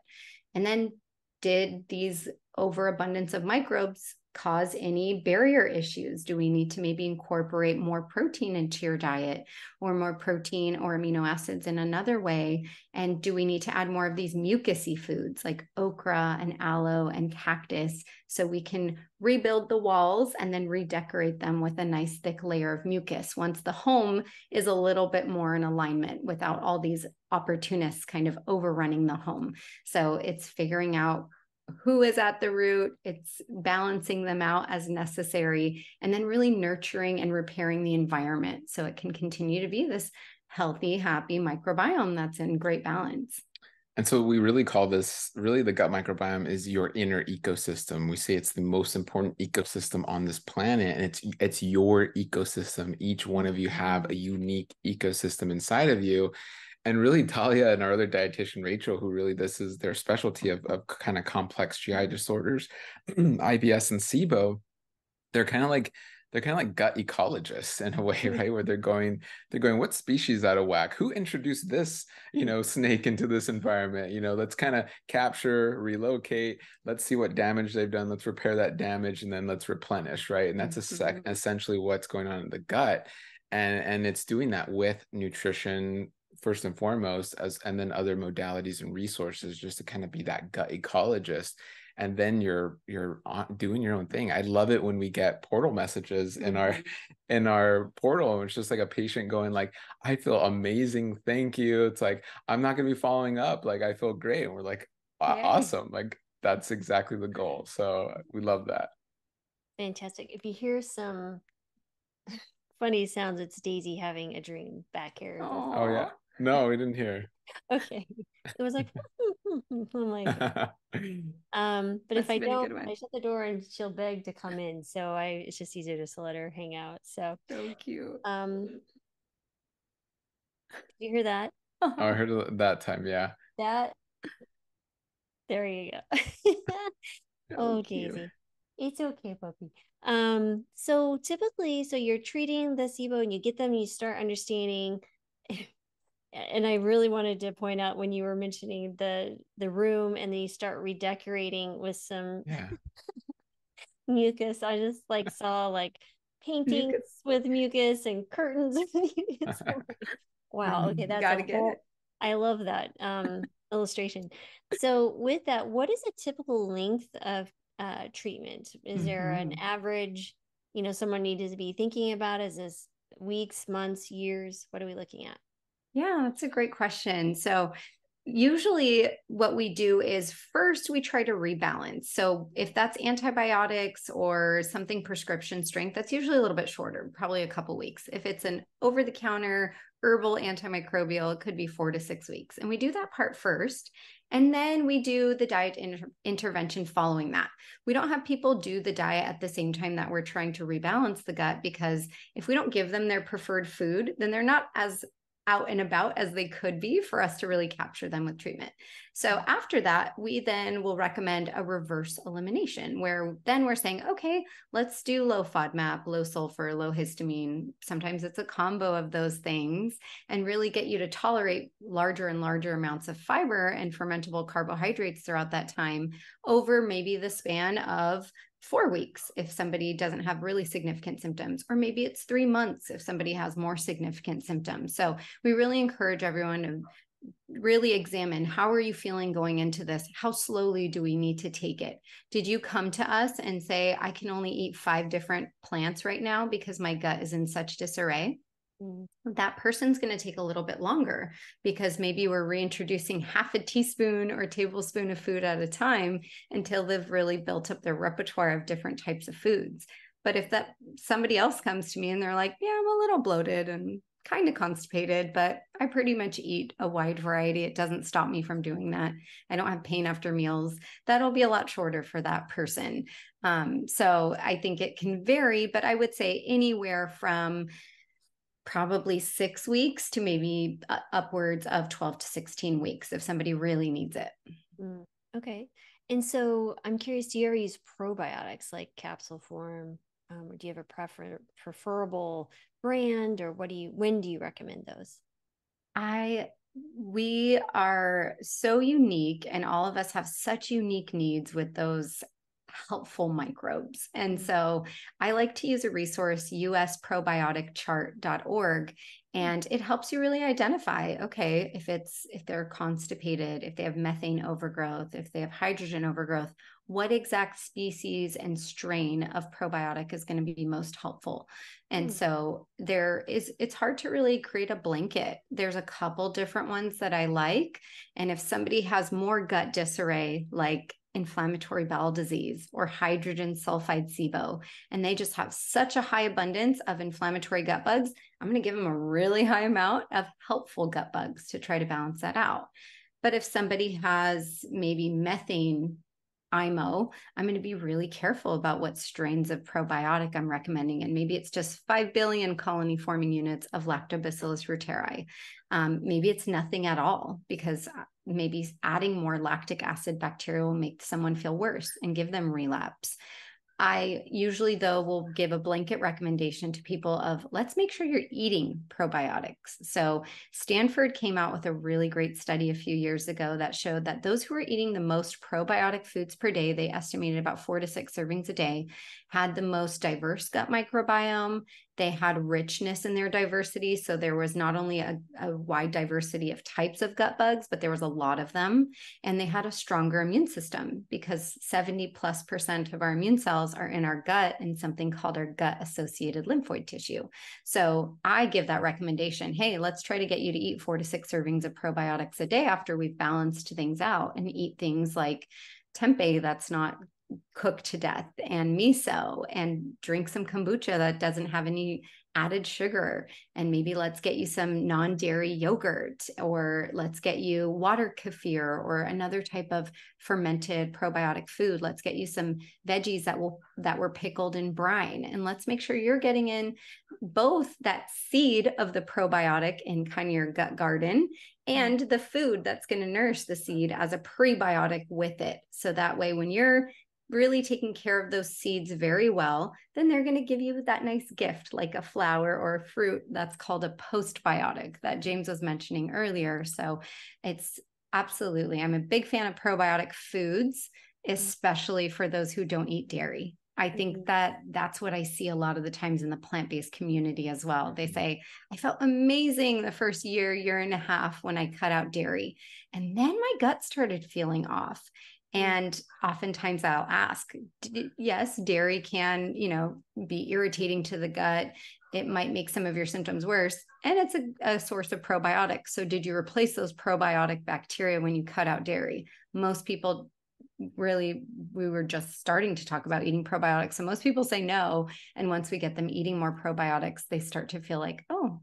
And then did these overabundance of microbes cause any barrier issues? Do we need to maybe incorporate more protein into your diet or more protein or amino acids in another way? And do we need to add more of these mucusy foods like okra and aloe and cactus so we can rebuild the walls and then redecorate them with a nice thick layer of mucus once the home is a little bit more in alignment without all these opportunists kind of overrunning the home. So it's figuring out who is at the root, it's balancing them out as necessary, and then really nurturing and repairing the environment so it can continue to be this healthy, happy microbiome that's in great balance. And so we really call this really the gut microbiome is your inner ecosystem. We say it's the most important ecosystem on this planet and it's it's your ecosystem. Each one of you have a unique ecosystem inside of you and really Dahlia and our other dietitian Rachel, who really this is their specialty of, of kind of complex GI disorders, IBS and SIBO, they're kind of like they're kind of like gut ecologists in a way, right? Where they're going, they're going, what species out of whack? Who introduced this, you know, snake into this environment? You know, let's kind of capture, relocate. Let's see what damage they've done. Let's repair that damage, and then let's replenish, right? And that's mm-hmm. essentially what's going on in the gut and and it's doing that with nutrition first and foremost as and then other modalities and resources just to kind of be that gut ecologist. And then you're you're doing your own thing. I love it when we get portal messages in our mm-hmm. in our portal and it's just like a patient going like i feel amazing thank you. It's like i'm not going to be following up like i feel great. And we're like awesome. Like that's exactly the goal. So we love that. Fantastic. If you hear some funny sounds it's daisy having a dream back here oh yeah no, we didn't hear. Okay. It was like, I'm like um, but That's if I don't, I shut the door and she'll beg to come in. So I it's just easier just to let her hang out. So so cute. Um did you hear that? Oh, I heard that time, yeah. That there you go. oh, Daisy. It's okay, puppy. Um, so typically, so you're treating the SIBO and you get them, you start understanding and I really wanted to point out when you were mentioning the the room and then you start redecorating with some yeah. mucus. I just like saw like paintings mucus. with mucus and curtains. wow. Okay, that's Gotta get whole, it. I love that um illustration. So with that, what is a typical length of uh, treatment? Is mm-hmm. there an mm-hmm. average, you know, someone needed to be thinking about? Is this weeks, months, years? What are we looking at? Yeah, that's a great question. So, usually what we do is first we try to rebalance. So if that's antibiotics or something prescription strength, that's usually a little bit shorter, probably a couple weeks. If it's an over the counter herbal antimicrobial, it could be 4 to 6 weeks. And we do that part first. And then we do the diet inter- intervention following that. We don't have people do the diet at the same time that we're trying to rebalance the gut because if we don't give them their preferred food, then they're not as out and about as they could be for us to really capture them with treatment. So after that, we then will recommend a reverse elimination where then we're saying, okay, let's do low FODMAP, low sulfur, low histamine. Sometimes it's a combo of those things and really get you to tolerate larger and larger amounts of fiber and fermentable carbohydrates throughout that time over maybe the span of four weeks if somebody doesn't have really significant symptoms, or maybe it's three months if somebody has more significant symptoms. So we really encourage everyone to really examine how are you feeling going into this how slowly do we need to take it did you come to us and say i can only eat five different plants right now because my gut is in such disarray. That person's going to take a little bit longer because maybe we're reintroducing half a teaspoon or tablespoon of food at a time until they've really built up their repertoire of different types of foods. But if that somebody else comes to me and they're like, "Yeah, I'm a little bloated and kind of constipated, but I pretty much eat a wide variety. It doesn't stop me from doing that. I don't have pain after meals. That'll be a lot shorter for that person. Um, so I think it can vary, but I would say anywhere from probably six weeks to maybe uh, upwards of 12 to 16 weeks if somebody really needs it. Mm, okay. And so I'm curious, do you ever use probiotics like capsule form? Um, or do you have a prefer- preferable brand or what do you, when do you recommend those? I, we are so unique and all of us have such unique needs with those helpful microbes. And so I like to use a resource, usprobioticchart.org, and it helps you really identify okay if it's if they're constipated if they have methane overgrowth if they have hydrogen overgrowth what exact species and strain of probiotic is going to be most helpful and mm. so there is it's hard to really create a blanket there's a couple different ones that i like and if somebody has more gut disarray like inflammatory bowel disease or hydrogen sulfide SIBO, and they just have such a high abundance of inflammatory gut bugs, I'm going to give them a really high amount of helpful gut bugs to try to balance that out. But if somebody has maybe methane IMO, I'm going to be really careful about what strains of probiotic I'm recommending. And maybe it's just 5 billion colony forming units of Lactobacillus reuteri. Um, maybe it's nothing at all because maybe adding more lactic acid bacteria will make someone feel worse and give them relapse. I usually, though, will give a blanket recommendation to people of let's make sure you're eating probiotics. So, Stanford came out with a really great study a few years ago that showed that those who were eating the most probiotic foods per day, they estimated about four to six servings a day, had the most diverse gut microbiome they had richness in their diversity. So there was not only a, a, wide diversity of types of gut bugs, but there was a lot of them. And they had a stronger immune system because 70 plus percent of our immune cells are in our gut and something called our gut associated lymphoid tissue. So I give that recommendation hey, let's try to get you to eat four to six servings of probiotics a day after we've balanced things out and eat things like tempeh that's not cook to death and miso and drink some kombucha that doesn't have any added sugar. And maybe let's get you some non-dairy yogurt or let's get you water kefir or another type of fermented probiotic food. Let's get you some veggies that will that were pickled in brine. And let's make sure you're getting in both that seed of the probiotic in kind of your gut garden and mm-hmm. the food that's going to nourish the seed as a prebiotic with it. So that way when you're really taking care of those seeds very well, then they're going to give you that nice gift like a flower or a fruit that's called a postbiotic that James was mentioning earlier. So it's absolutely, I'm a big fan of probiotic foods, mm-hmm. especially for those who don't eat dairy. I think mm-hmm. that that's what I see a lot of the times in the plant based community as well. They say, I felt amazing the first year, year and a half when I cut out dairy. And then my gut started feeling off. And oftentimes I'll ask, yes, dairy can, you know, be irritating to the gut. It might make some of your symptoms worse. And it's a, a source of probiotics. So, did you replace those probiotic bacteria when you cut out dairy? Most people really we were just starting to talk about eating probiotics so most people say no and once we get them eating more probiotics they start to feel like oh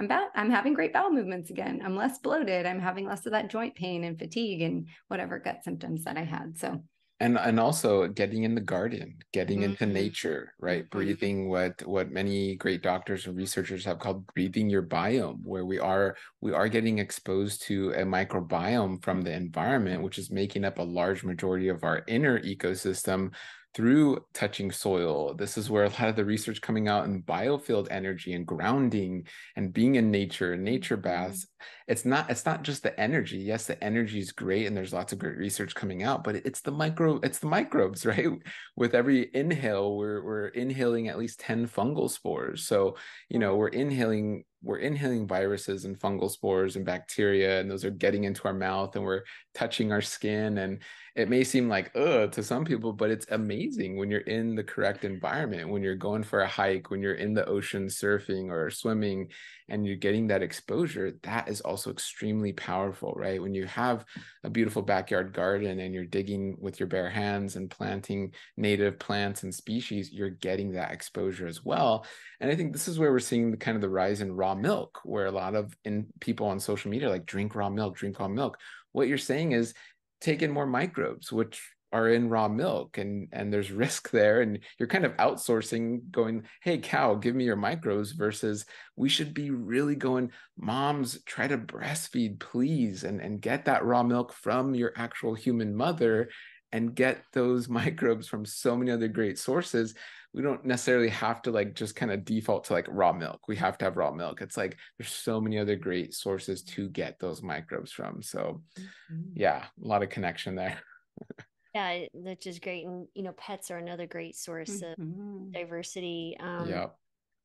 i'm i'm having great bowel movements again i'm less bloated i'm having less of that joint pain and fatigue and whatever gut symptoms that i had so and and also getting in the garden getting mm-hmm. into nature right mm-hmm. breathing what what many great doctors and researchers have called breathing your biome where we are we are getting exposed to a microbiome from the environment which is making up a large majority of our inner ecosystem through touching soil. This is where a lot of the research coming out in biofield energy and grounding and being in nature, nature mm-hmm. baths. It's not it's not just the energy. Yes, the energy is great and there's lots of great research coming out, but it's the micro it's the microbes, right? With every inhale, we're we're inhaling at least 10 fungal spores. So, you know, we're inhaling we're inhaling viruses and fungal spores and bacteria and those are getting into our mouth and we're touching our skin and it may seem like ugh to some people but it's amazing when you're in the correct environment when you're going for a hike when you're in the ocean surfing or swimming and you're getting that exposure that is also extremely powerful right? When you have a beautiful backyard garden and you're digging with your bare hands and planting native plants and species you're getting that exposure as well. And i think this is where we're seeing the kind of the rise in raw milk where a lot of in people on social media like drink raw milk drink raw milk. What you're saying is take in more microbes which are in raw milk and and there's risk there and you're kind of outsourcing going hey cow give me your microbes versus we should be really going moms try to breastfeed please and and get that raw milk from your actual human mother and get those microbes from so many other great sources. We don't necessarily have to like just kind of default to like raw milk. We have to have raw milk. It's like there's so many other great sources to get those microbes from. So mm-hmm. yeah a lot of connection there yeah which is great and you know pets are another great source mm-hmm. of diversity um yeah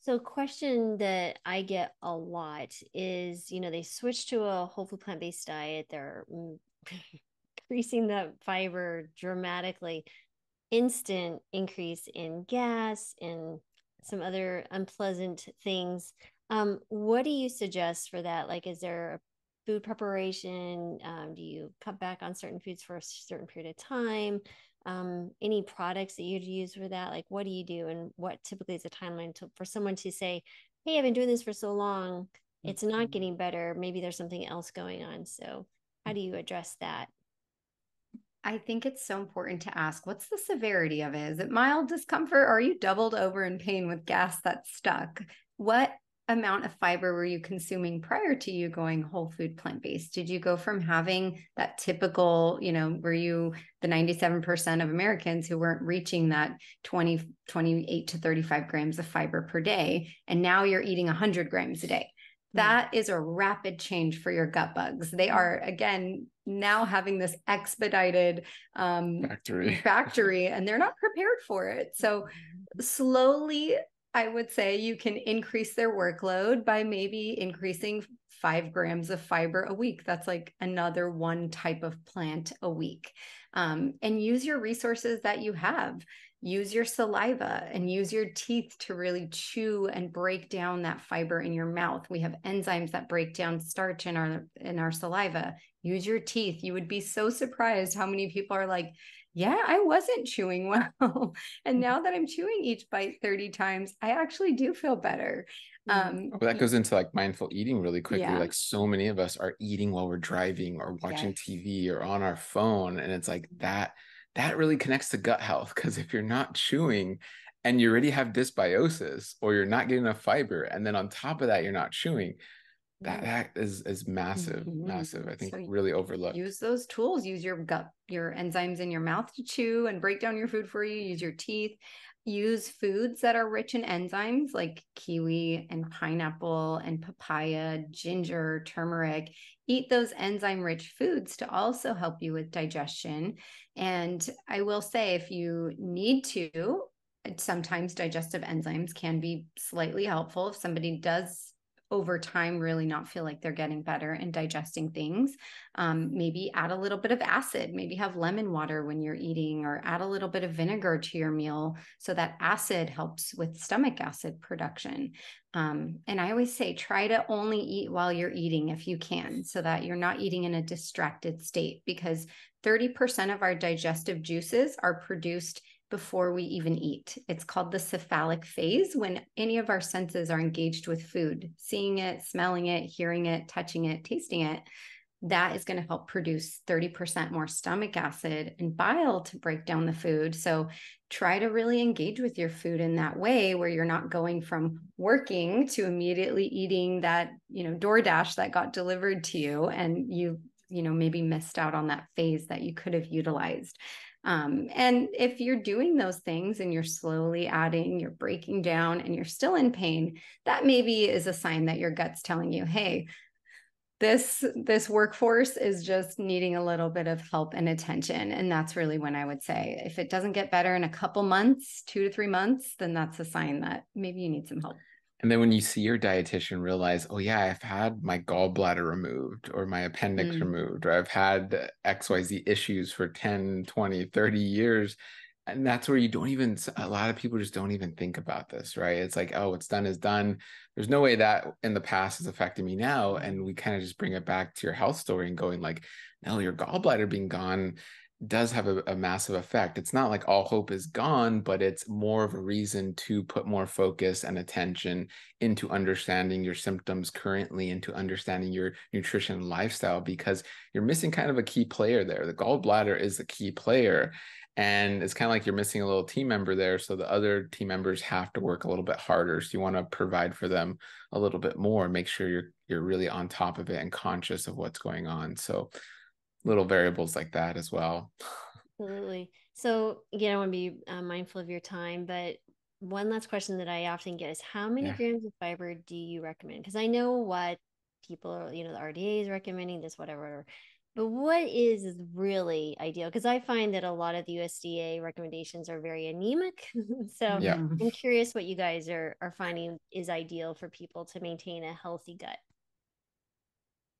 so question that i get a lot is you know they switch to a whole food plant-based diet they're increasing the fiber dramatically instant increase in gas and some other unpleasant things um, what do you suggest for that like is there a food preparation? Um, do you cut back on certain foods for a certain period of time? Um, any products that you'd use for that? Like, what do you do, and what typically is a timeline to, for someone to say, "Hey, I've been doing this for so long, it's not mm-hmm. getting better. Maybe there's something else going on." So, how do you address that? I think it's so important to ask what's the severity of it? Is it mild discomfort? Or are you doubled over in pain with gas that's stuck? What amount of fiber were you consuming prior to you going whole food plant based? Did you go from having that typical, you know, were you the 97% of Americans who weren't reaching that 20, 28 to 35 grams of fiber per day? And now you're eating 100 grams a day. Hmm. That is a rapid change for your gut bugs. They hmm. are, again, now having this expedited um, factory. factory, and they're not prepared for it. So, hmm. slowly I would say you can increase their workload by maybe increasing five grams of fiber a week. That's like another one type of plant a week. Um, and use your resources that you have. Use your saliva and use your teeth to really chew and break down that fiber in your mouth. We have enzymes that break down starch in our in our saliva. Use your teeth. You would be so surprised how many people are like, yeah, I wasn't chewing well. and mm. now that I'm chewing each bite 30 times, I actually do feel better. Mm. Um, well, that goes into like mindful eating really quickly. Yeah. Like so many of us are eating while we're driving or watching yes. TV or on our phone. And it's like that, that really connects to gut health. Cause if you're not chewing and you already have dysbiosis or you're not getting enough fiber, and then on top of that, you're not chewing, that that is is massive mm-hmm. massive i think so really overlooked. use those tools use your gut your enzymes in your mouth to chew and break down your food for you use your teeth. Use foods that are rich in enzymes like kiwi and pineapple and papaya ginger turmeric. Eat those enzyme rich foods to also help you with digestion. And i will say if you need to sometimes digestive enzymes can be slightly helpful if somebody does over time really not feel like they're getting better and digesting things. Um, maybe add a little bit of acid, maybe have lemon water when you're eating, or add a little bit of vinegar to your meal so that acid helps with stomach acid production. Um, and I always say try to only eat while you're eating if you can, so that you're not eating in a distracted state because 30% of our digestive juices are produced before we even eat. It's called the cephalic phase when any of our senses are engaged with food, seeing it, smelling it, hearing it, touching it, tasting it. That is going to help produce 30% more stomach acid and bile to break down the food. So try to really engage with your food in that way where you're not going from working to immediately eating that, you know, DoorDash that got delivered to you and you you know maybe missed out on that phase that you could have utilized um, and if you're doing those things and you're slowly adding, you're breaking down and you're still in pain, that maybe is a sign that your gut's telling you, hey, this this workforce is just needing a little bit of help and attention. And that's really when i would say if it doesn't get better in a couple months 2 to 3 months then that's a sign that maybe you need some help and then when you see your dietitian realize, oh yeah, I've had my gallbladder removed or my appendix mm. removed, or I've had XYZ issues for 10, 20, 30 years. And that's where you don't even, a lot of people just don't even think about this, right? It's like, oh, what's done is done. There's no way that in the past is affecting me now. And we kind of just bring it back to your health story and going like, no, your gallbladder being gone does have a, a, massive effect. It's not like all hope is gone, but it's more of a reason to put more focus and attention into understanding your symptoms currently, into understanding your nutrition lifestyle, because you're missing kind of a key player there. The gallbladder is the key player. And it's kind of like you're missing a little team member there. So the other team members have to work a little bit harder. So you want to provide for them a little bit more, make sure you're you're really on top of it and conscious of what's going on. So little variables like that as well. Absolutely. So again, I want to be uh, mindful of your time, but one last question that I often get is how many yeah. grams of fiber do you recommend? Because I know what people, are, you know, the RDA is recommending this, whatever, whatever. But what is really ideal? Because I find that a lot of the USDA recommendations are very anemic. so yeah. I'm curious what you guys are are finding is ideal for people to maintain a healthy gut.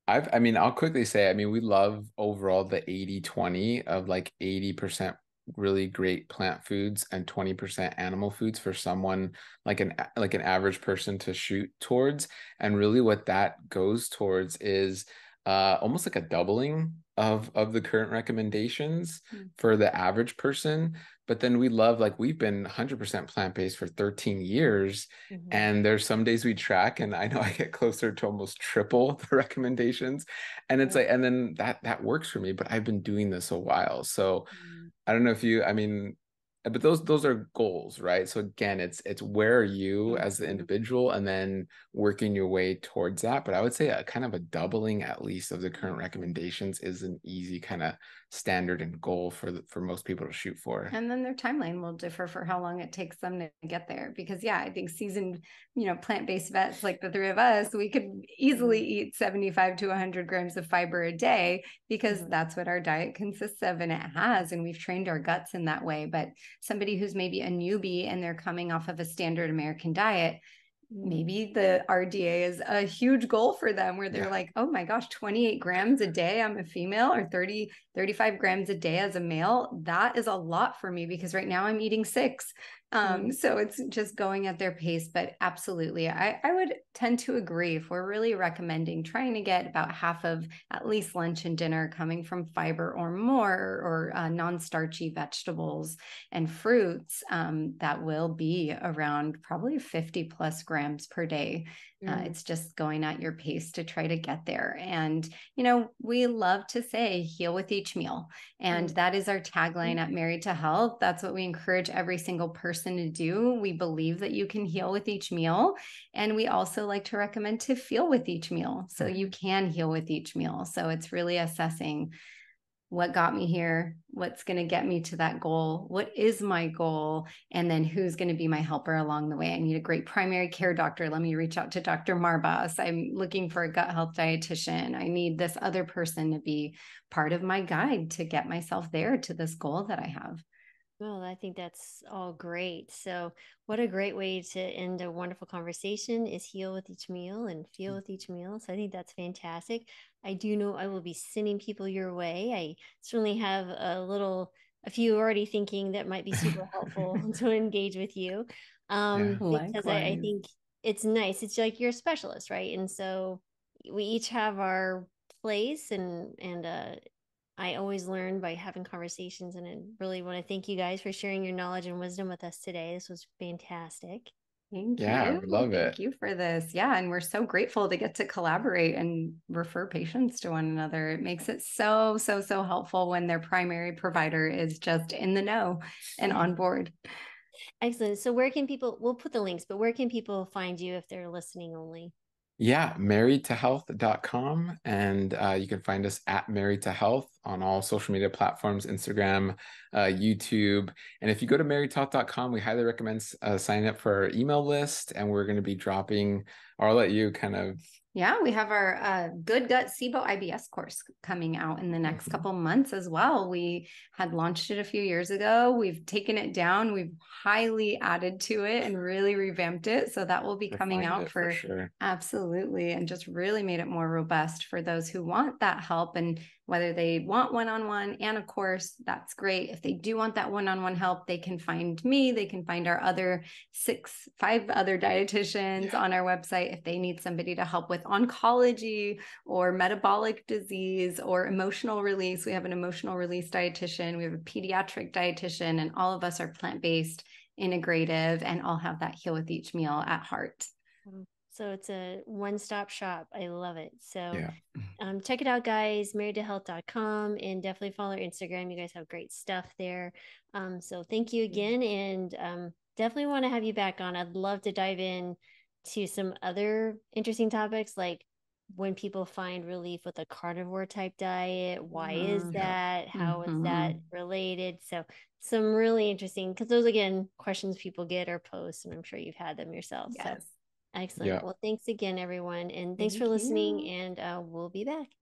I've, I mean, I'll quickly say, I mean, we love overall the 80 20 of like 80% really great plant foods and 20% animal foods for someone like an like an average person to shoot towards and really what that goes towards is uh almost like a doubling of of the current recommendations mm. for the average person but then we love like we've been 100% plant-based for 13 years mm-hmm. and there's some days we track and i know i get closer to almost triple the recommendations and it's like and then that that works for me but i've been doing this a while so mm-hmm. i don't know if you i mean but those those are goals right so again it's it's where are you as the mm-hmm. individual and then working your way towards that but i would say a kind of a doubling at least of the current recommendations is an easy kind of standard and goal for the, for most people to shoot for and then their timeline will differ for how long it takes them to get there because yeah i think seasoned you know plant-based vets like the three of us we could easily mm-hmm. eat 75 to 100 grams of fiber a day because mm-hmm. that's what our diet consists of and it has and we've trained our guts in that way but somebody who's maybe a newbie and they're coming off of a standard american diet maybe the RDA is a huge goal for them where they're yeah. like, oh my gosh, 28 grams a day, I'm a female, or 30, 35 grams a day as a male. That is a lot for me because right now I'm eating six. Um, mm-hmm. so it's just going at their pace, but absolutely, I, I would tend to agree if we're really recommending trying to get about half of at least lunch and dinner coming from fiber or more or uh, non starchy vegetables and fruits, um, that will be around probably 50 plus grams per day. Uh, mm. it's just going at your pace to try to get there. And, you know, we love to say heal with each meal. And mm. that is our tagline at Married to Health. That's what we encourage every single person to do. We believe that you can heal with each meal. And we also like to recommend to feel with each meal. So you can heal with each meal. So it's really assessing what got me here what's going to get me to that goal what is my goal and then who's going to be my helper along the way i need a great primary care doctor let me reach out to dr marbas i'm looking for a gut health dietitian i need this other person to be part of my guide to get myself there to this goal that i have Well, I think that's all great. So, what a great way to end a wonderful conversation is heal with each meal and feel mm. with each meal. So, I think that's fantastic. I do know I will be sending people your way. I certainly have a little, a few already thinking that might be super helpful to engage with you. Um, yeah, because I, I think it's nice. It's like you're a specialist, right? And so we each have our place and and uh I always learn by having conversations and I really want to thank you guys for sharing your knowledge and wisdom with us today. This was fantastic. Thank yeah, you. love it. Thank you for this. Yeah. And we're so grateful to get to collaborate and refer patients to one another. It makes it so, so, so helpful when their primary provider is just in the know and on board. Excellent. So, where can people, we'll put the links, but where can people find you if they're listening only? Yeah, marriedtohealth.com. And uh, you can find us at Married to Health on all social media platforms Instagram, uh, YouTube. And if you go to marriedtohealth.com, we highly recommend uh, signing up for our email list. And we're going to be dropping, or I'll let you kind of yeah, we have our uh, Good Gut SIBO IBS course coming out in the next mm-hmm. couple months as well. We had launched it a few years ago. We've taken it down. We've highly added to it and really revamped it. So that will be coming out for, for sure. absolutely and just really made it more robust for those who want that help and whether they want one on one and of course, that's great. If they do want that one on one help, they can find me. They can find our other six, five other dietitians yeah. on our website if they need somebody to help with oncology or metabolic disease or emotional release. We have an emotional release dietitian, we have a pediatric dietitian, and all of us are plant based, integrative, and all have that heal with each meal at heart. Mm. So it's a one stop shop. I love it. So yeah. um, check it out, guys. Marriedtohealth.com and definitely follow our Instagram. You guys have great stuff there. Um, so thank you again. And um, definitely want to have you back on. I'd love to dive in to some other interesting topics like when people find relief with a carnivore type diet why is mm-hmm. that How mm-hmm. is that mm-hmm. related so some really interesting because those again questions people get or post and i'm sure you've had them yourself yes. so Excellent. Yeah. Well, thanks again, everyone. And thanks Thank for listening. You. And uh, we'll be back.